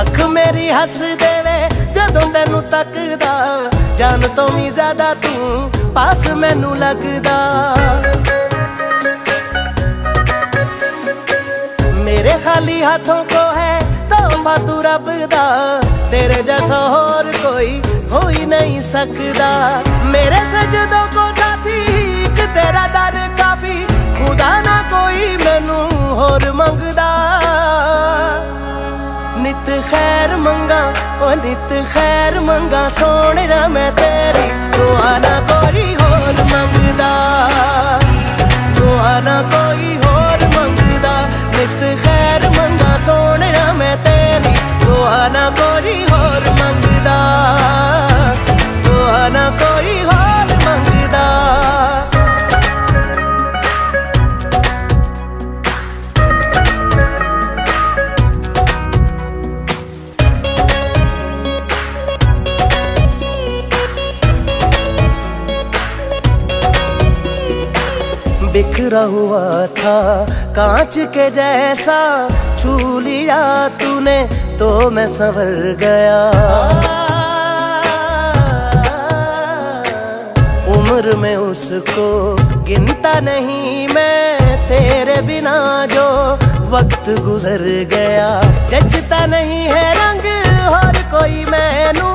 ਅੱਖ ਮੇਰੀ ਹੱਸ ਦੇਵੇ, ਜਦੋਂ ਤੈਨੂੰ ਤੱਕਦਾ, ਜਾਨ ਤੋਂ ਵੀ ਜ਼ਿਆਦਾ ਤੂੰ ਪਾਸ ਮੈਨੂੰ ਲੱਗਦਾ। ਮੇਰੇ ਖਾਲੀ ਹੱਥੋਂ ਕੋ ਹੈ ਤੋਹਫਾ ਤੂੰ ਰੱਬ ਦਾ, ਤੇਰੇ ਜੈਸਾ ਹੋਰ ਕੋਈ ਹੋਈ ਨਹੀਂ ਸਕਦਾ। ਮੇਰੇ ਸਜਦੋਂ ਕੋ ਸਾਥੀ, ਇੱਕ ਤੇਰਾ ਦਰ ਕਾਫੀ ਖੈਰ ਮੰਗਾ ਸੋਹਣਿਆ ਮੈਂ ਤੇਰੀ ਦੁਆ ਨਾ ਕੋਈ ਹੋਰ ਮੰਗਦਾ। ਦੁਆ ਨਾ ਕੋਈ ਹੋਰ ਮੰਗਦਾ। ਨਿਤ ਖੈਰ ਮੰਗਾ ਸੋਹਣਿਆ ਮੈਂ ਤੇਰੀ ਦੁਆ ਨਾ ਕੋਈ बिखरा हुआ था, कांच के जैसा छू लिया तूने तो मैं संवर गया। उम्र में उसको गिनता नहीं मैं, तेरे बिना जो वक्त गुजर गया। जचता नहीं है रंग और कोई मैनू,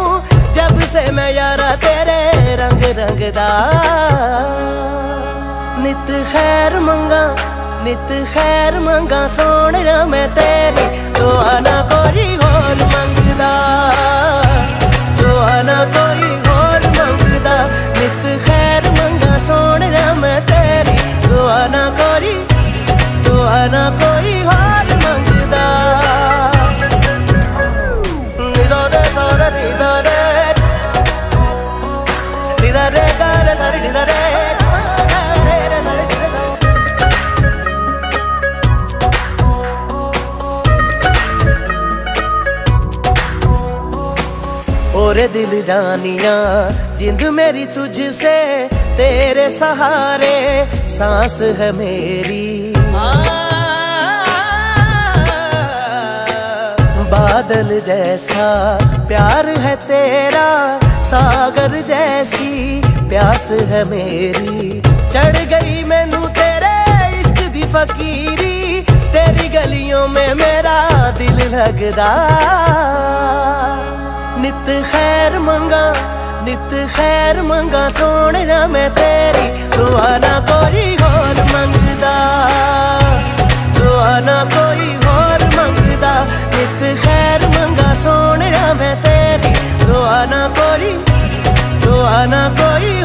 जब से मैं यारा तेरे रंग रंगदा। नित खैर मंगा नित खैर मंगा सोने मैं तेरी दुआ ना कोरी और दिल जानिया, जिंद मेरी तुझसे, तेरे सहारे, सांस है मेरी। बादल जैसा, प्यार है तेरा, सागर जैसी, प्यास है मेरी। चढ़ गई मैनू तेरे इश्क दी फकीरी, तेरी गलियों में मेरा दिल लगदा। ਨਿਤ ਖੈਰ ਮੰਗਾ, ਨਿਤ ਖੈਰ ਮੰਗਾ ਸੋਹਣਿਆ ਮੈਂ ਤੇਰੀ। ਦੁਆ ਨਾ ਕੋਈ ਹੋਰ ਮੰਗਦਾ, ਦੁਆ ਨਾ ਕੋਈ ਹੋਰ ਮੰਗਦਾ। ਨਿਤ ਖੈਰ ਮੰਗਾ ਸੋਹਣਿਆ ਮੈਂ ਤੇਰੀ। ਦੁਆ ਨਾ ਕੋਈ, ਦੁਆ ਨਾ ਕੋਈ